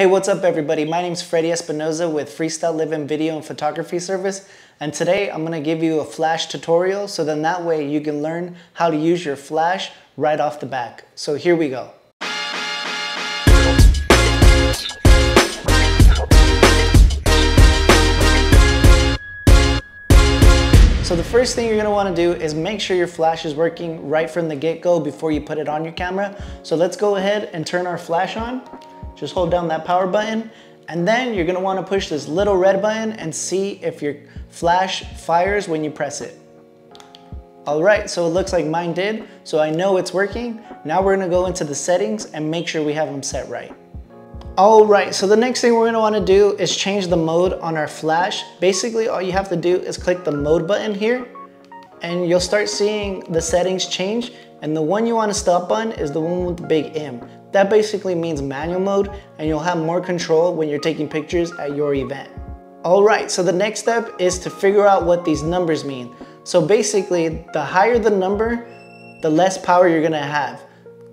Hey, what's up everybody? My name is Freddie Espinoza with Freestyle Living Video and Photography Service. And today I'm gonna give you a flash tutorial so then that way you can learn how to use your flash right off the back. So here we go. So the first thing you're gonna wanna do is make sure your flash is working right from the get-go before you put it on your camera. So let's go ahead and turn our flash on. Just hold down that power button and then you're gonna wanna push this little red button and see if your flash fires when you press it. All right, so it looks like mine did, so I know it's working. Now we're gonna go into the settings and make sure we have them set right. All right, so the next thing we're gonna wanna do is change the mode on our flash. Basically, all you have to do is click the mode button here and you'll start seeing the settings change. And the one you wanna stop on is the one with the big M. That basically means manual mode and you'll have more control when you're taking pictures at your event. All right, so the next step is to figure out what these numbers mean. So basically, the higher the number, the less power you're gonna have.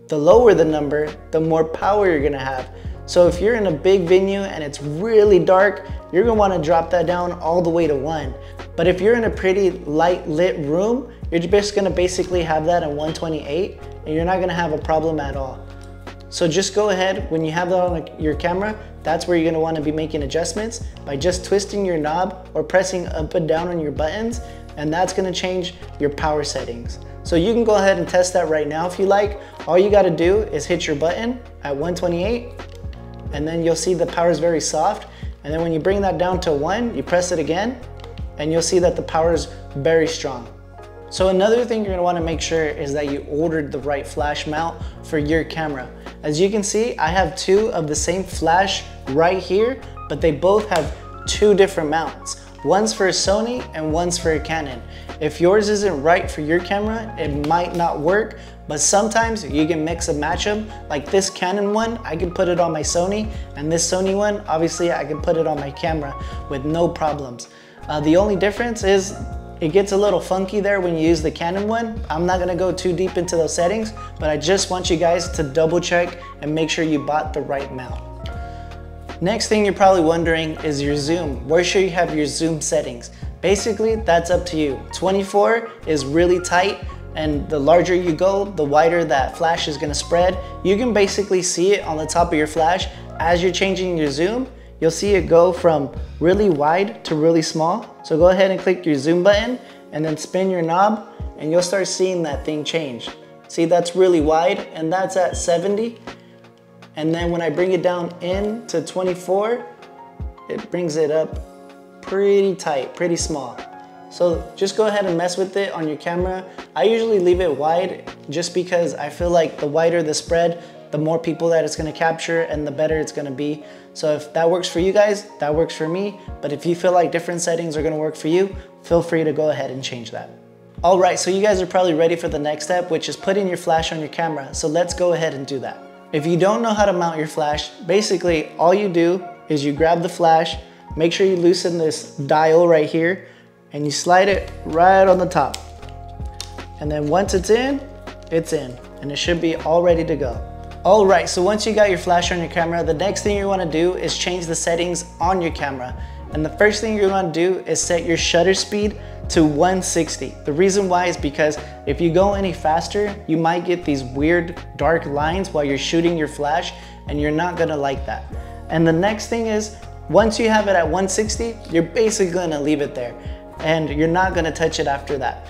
The lower the number, the more power you're gonna have. So if you're in a big venue and it's really dark, you're gonna wanna drop that down all the way to one. But if you're in a pretty light lit room, you're just gonna basically have that at 128 and you're not gonna have a problem at all. So just go ahead, when you have that on your camera, that's where you're gonna wanna be making adjustments by just twisting your knob or pressing up and down on your buttons, and that's gonna change your power settings. So you can go ahead and test that right now if you like. All you gotta do is hit your button at 128 and then you'll see the power is very soft. And then when you bring that down to one, you press it again, and you'll see that the power is very strong. So another thing you're gonna wanna make sure is that you ordered the right flash mount for your camera. As you can see, I have two of the same flash right here, but they both have two different mounts. One's for a Sony and one's for a Canon. If yours isn't right for your camera, it might not work, but sometimes you can mix and match them. Like this Canon one, I can put it on my Sony, and this Sony one, obviously I can put it on my camera with no problems. Uh, the only difference is it gets a little funky there when you use the Canon one. I'm not gonna go too deep into those settings, but I just want you guys to double check and make sure you bought the right mount. Next thing you're probably wondering is your zoom. Where should you have your zoom settings? Basically, that's up to you. 24 is really tight, and the larger you go, the wider that flash is gonna spread. You can basically see it on the top of your flash. As you're changing your zoom, you'll see it go from really wide to really small. So go ahead and click your zoom button and then spin your knob and you'll start seeing that thing change. See, that's really wide and that's at 70. And then when I bring it down in to 24, it brings it up pretty tight, pretty small. So just go ahead and mess with it on your camera. I usually leave it wide just because I feel like the wider the spread, the more people that it's gonna capture and the better it's gonna be. So if that works for you guys, that works for me. But if you feel like different settings are gonna work for you, feel free to go ahead and change that. All right, so you guys are probably ready for the next step, which is putting your flash on your camera. So let's go ahead and do that. If you don't know how to mount your flash, basically all you do is you grab the flash, make sure you loosen this dial right here, and you slide it right on the top. And then once it's in, it's in, and it should be all ready to go. All right, so once you got your flash on your camera, the next thing you wanna do is change the settings on your camera. And the first thing you're gonna do is set your shutter speed to 160. The reason why is because if you go any faster, you might get these weird dark lines while you're shooting your flash and you're not gonna like that. And the next thing is, once you have it at 160, you're basically gonna leave it there and you're not gonna touch it after that.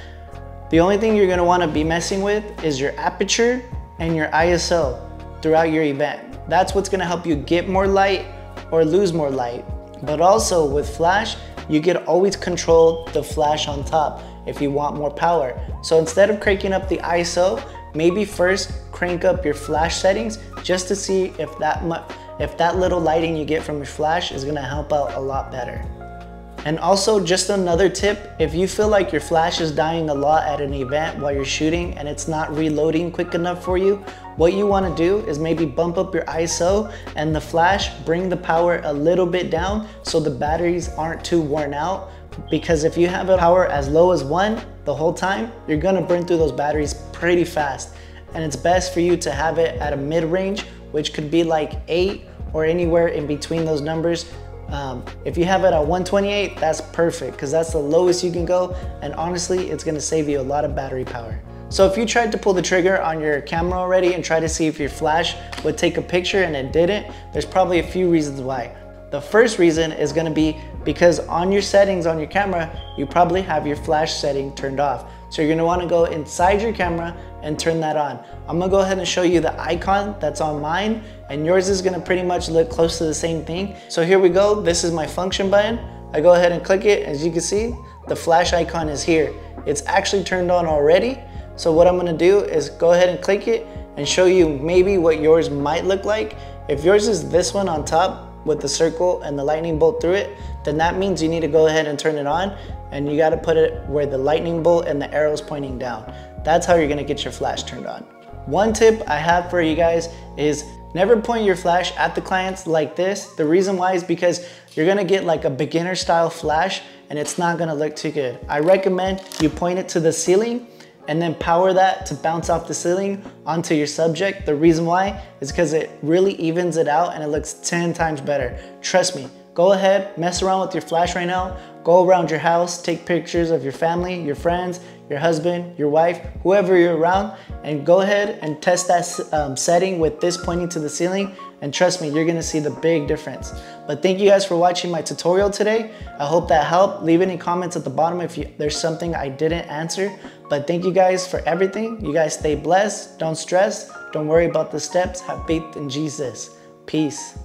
The only thing you're gonna wanna be messing with is your aperture and your ISO throughout your event. That's what's gonna help you get more light or lose more light. But also with flash, you can always control the flash on top if you want more power. So instead of cranking up the ISO, maybe first crank up your flash settings just to see if that, if that little lighting you get from your flash is gonna help out a lot better. And also just another tip, if you feel like your flash is dying a lot at an event while you're shooting and it's not reloading quick enough for you, what you wanna do is maybe bump up your ISO and the flash, bring the power a little bit down so the batteries aren't too worn out. Because if you have a power as low as one the whole time, you're gonna burn through those batteries pretty fast. And it's best for you to have it at a mid-range, which could be like eight or anywhere in between those numbers. Um, if you have it at 128, that's perfect because that's the lowest you can go. And honestly, it's gonna save you a lot of battery power. So if you tried to pull the trigger on your camera already and try to see if your flash would take a picture and it didn't, there's probably a few reasons why. The first reason is gonna be because on your settings on your camera, you probably have your flash setting turned off. So you're gonna wanna go inside your camera and turn that on. I'm gonna go ahead and show you the icon that's on mine and yours is gonna pretty much look close to the same thing. So here we go, this is my function button. I go ahead and click it, as you can see, the flash icon is here. It's actually turned on already. So what I'm gonna do is go ahead and click it and show you maybe what yours might look like. If yours is this one on top, with the circle and the lightning bolt through it, then that means you need to go ahead and turn it on and you gotta put it where the lightning bolt and the arrow's pointing down. That's how you're gonna get your flash turned on. One tip I have for you guys is never point your flash at the clients like this. The reason why is because you're gonna get like a beginner style flash and it's not gonna look too good. I recommend you point it to the ceiling and then power that to bounce off the ceiling onto your subject. The reason why is because it really evens it out and it looks 10 times better. Trust me, go ahead, mess around with your flash right now, go around your house, take pictures of your family, your friends, your husband, your wife, whoever you're around, and go ahead and test that um, setting with this pointing to the ceiling and trust me, you're gonna see the big difference. But thank you guys for watching my tutorial today. I hope that helped. Leave any comments at the bottom if you, there's something I didn't answer. But thank you guys for everything. You guys stay blessed, don't stress, don't worry about the steps, have faith in Jesus. Peace.